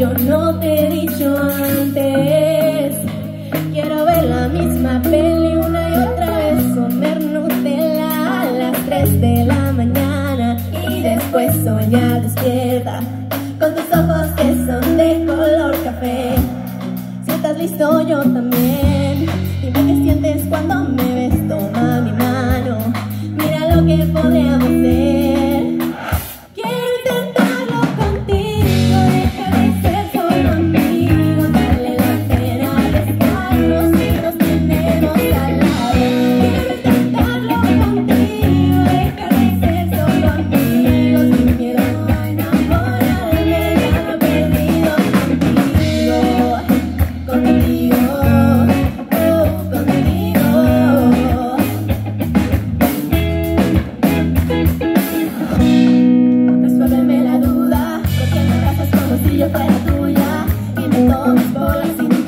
yo no te he dicho antes. Quiero ver la misma peli una y otra vez, comer Nutella a las 3 de la mañana y después soñar despierta con tus ojos que son de color café. Si estás listo, yo también. tuya para tuya y me tomes por la.